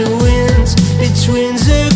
are twins, they're twins